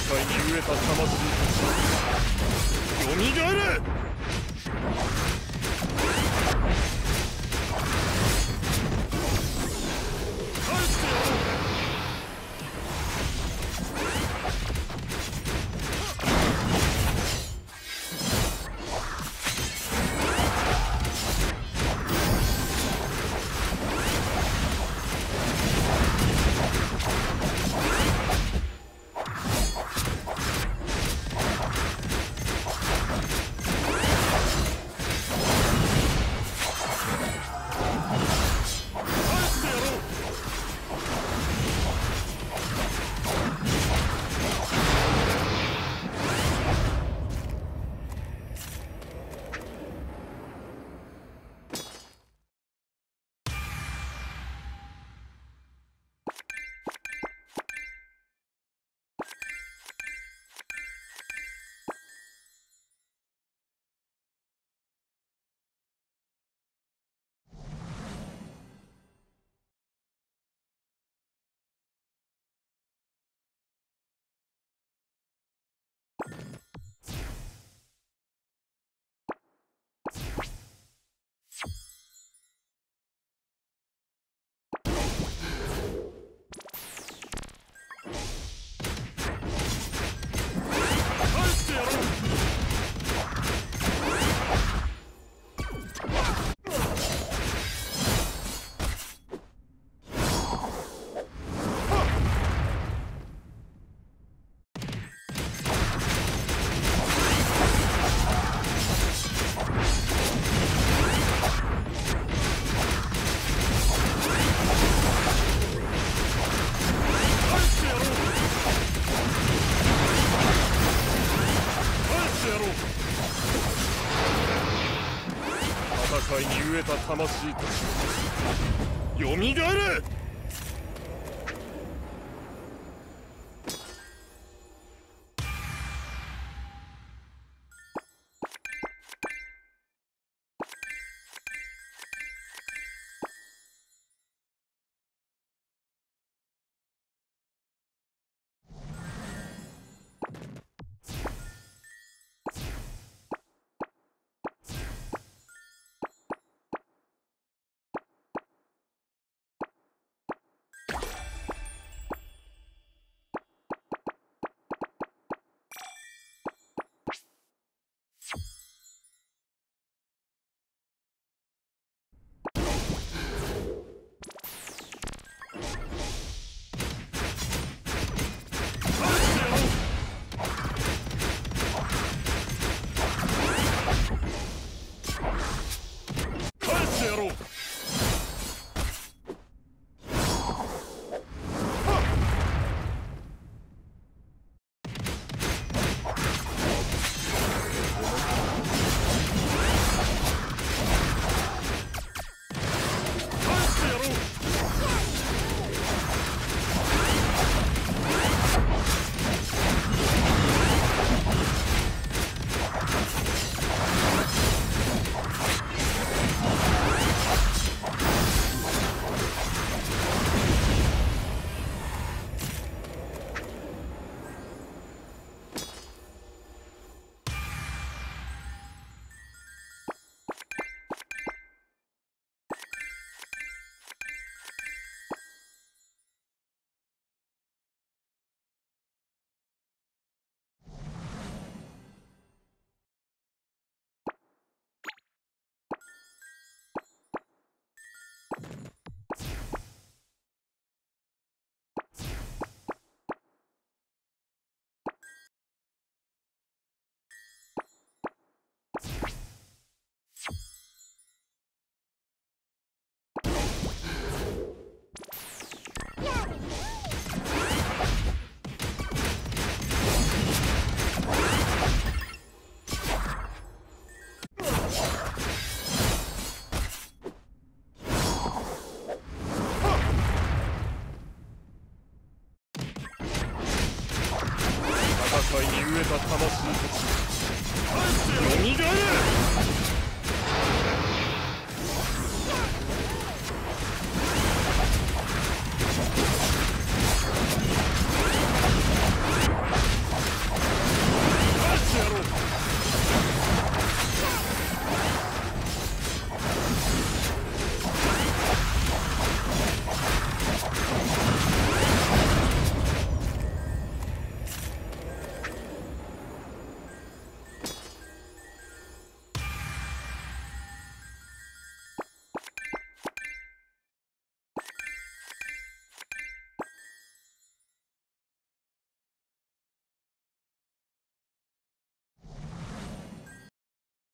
いに飢えた魂よみがえれ戦いに飢えた魂たちよみがえれ。みがえれ